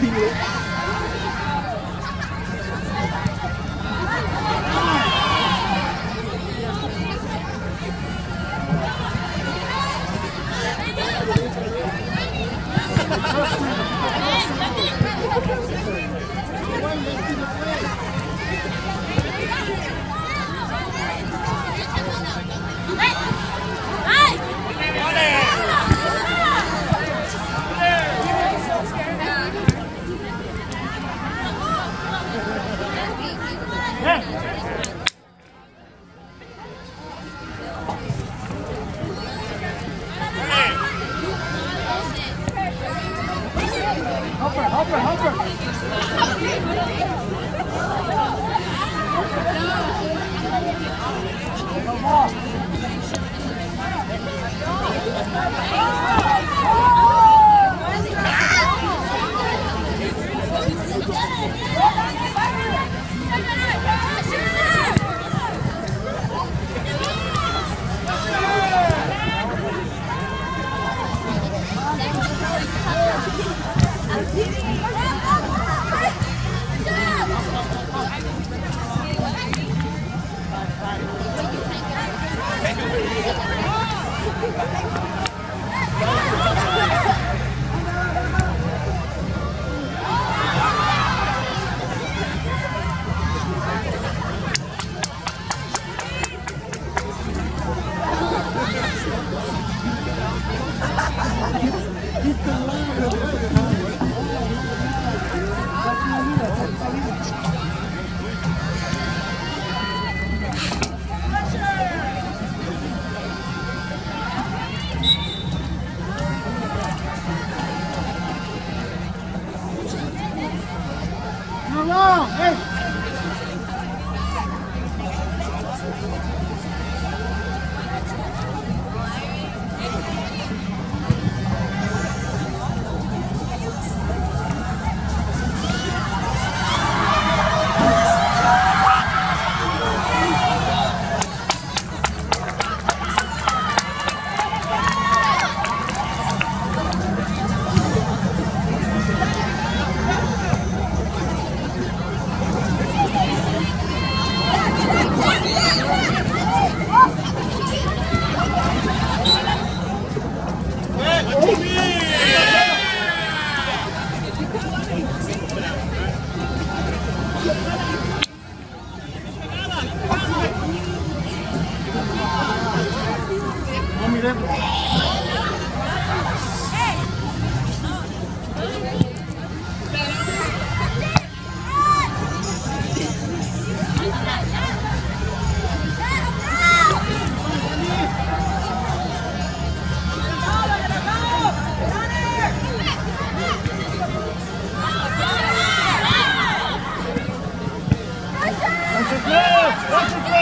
Olha.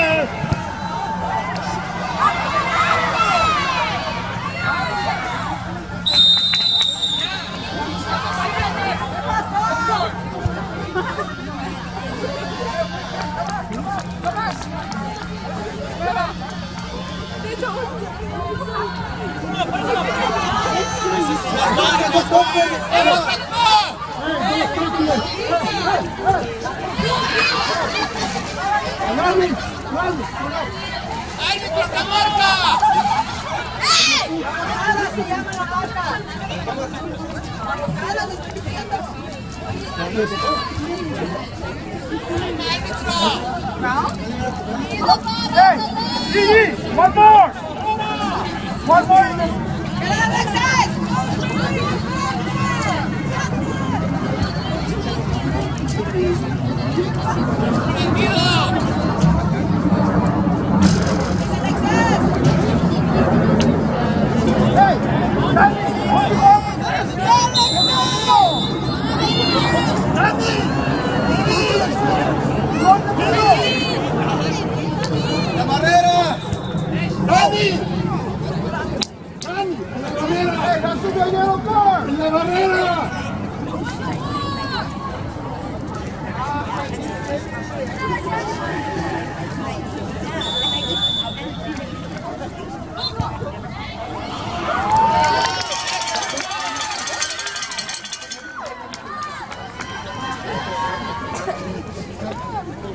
Hey, hey! vamos! ¡Ay, Ei! cortamarca! ¡Ey! Ei! se llama Ei! marca! ¡Ahora Ei! llama Hey, Ei! Ei! more! One Ei!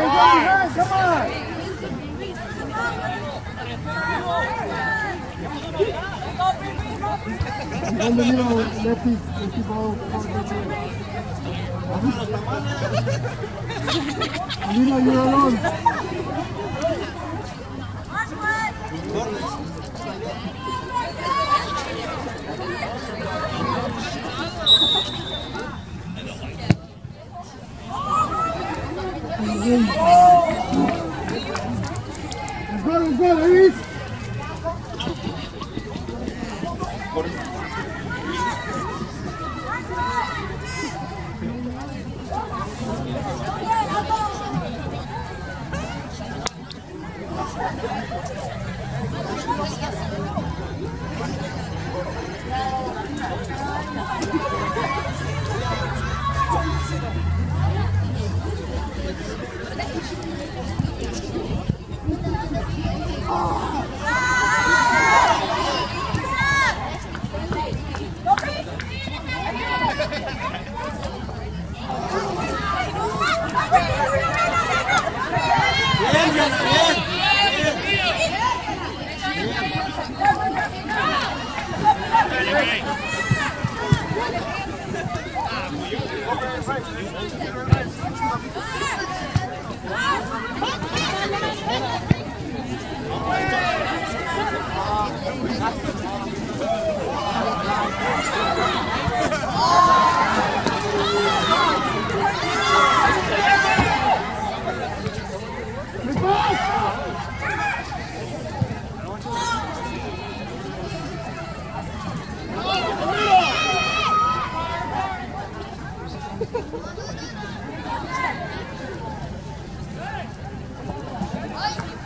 go ahead. Come on. Bienvenido, Lefty. Lefty ball. Danilo, you're alone. Let's go, let's go, ladies. David. Thank you.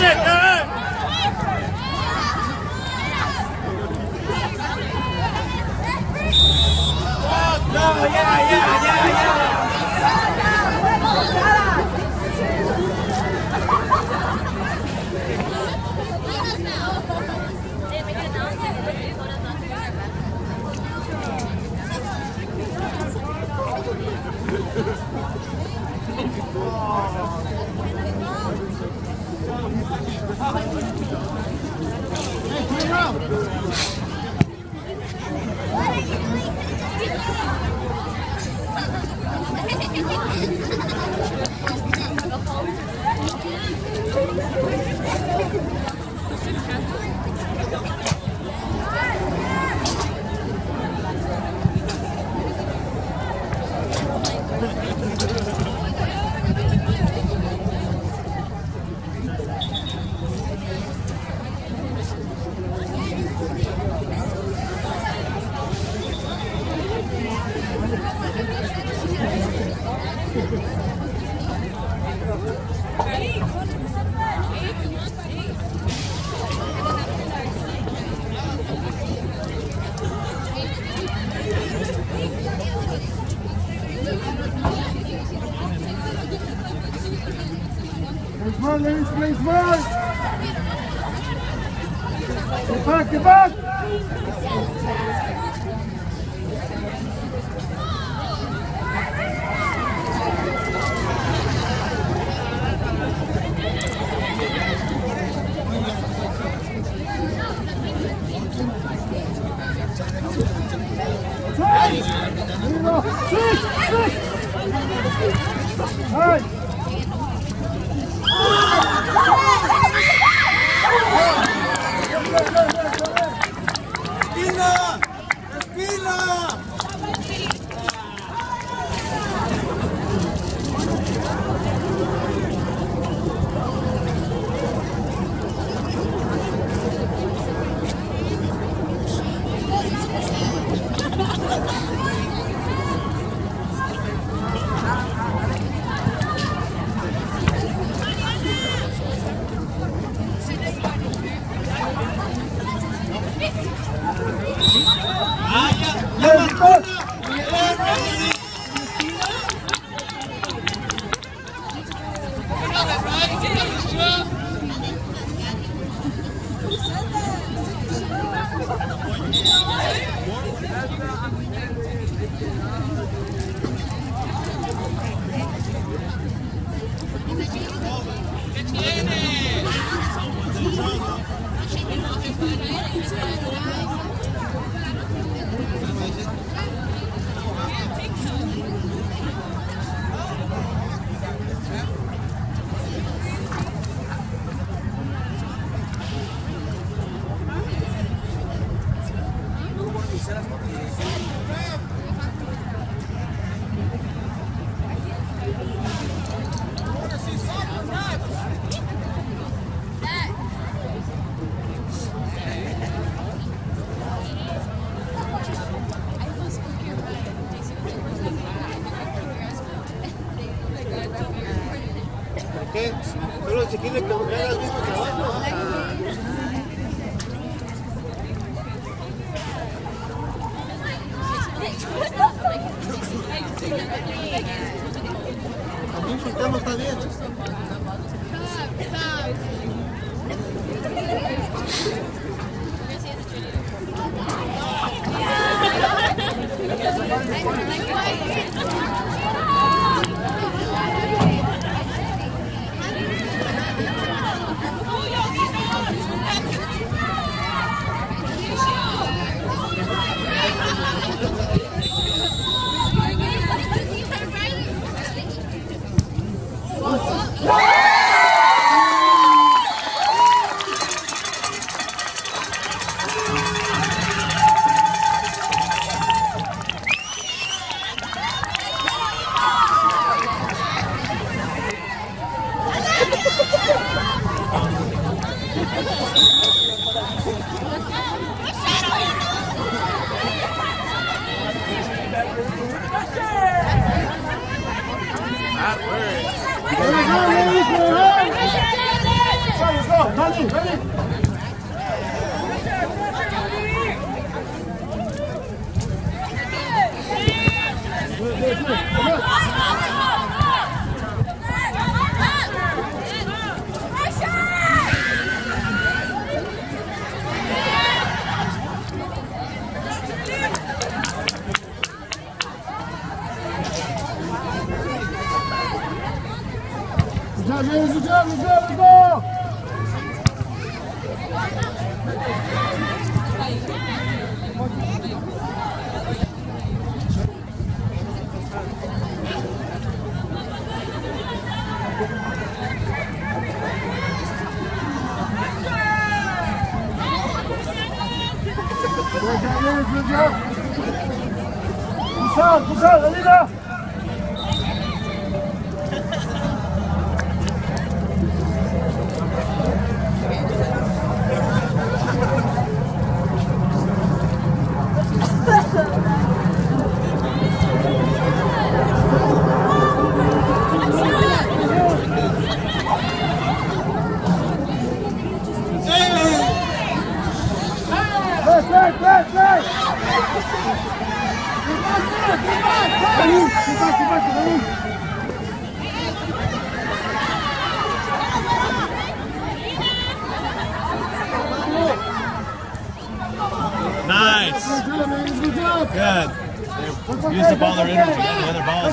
简单 네, 예, 부산 부산 어디가?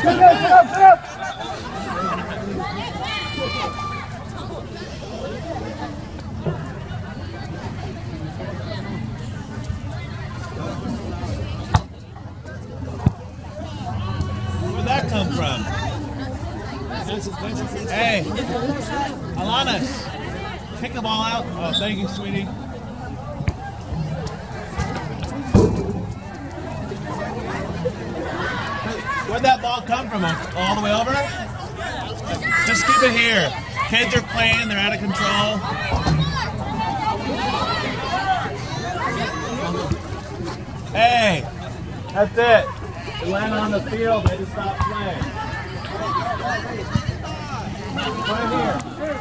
Sit sit sit. Where'd that come from? Hey, Alana, kick the ball out. Oh, thank you, sweetie. Where'd that ball come from? All the way over? Just keep it here. Kids are playing, they're out of control. Hey, that's it. They land on the field, they just stop playing. It here.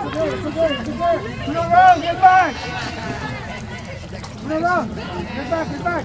Okay, it's okay, it's okay. Turn around, get back. Turn around. Get back, get back.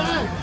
Yes!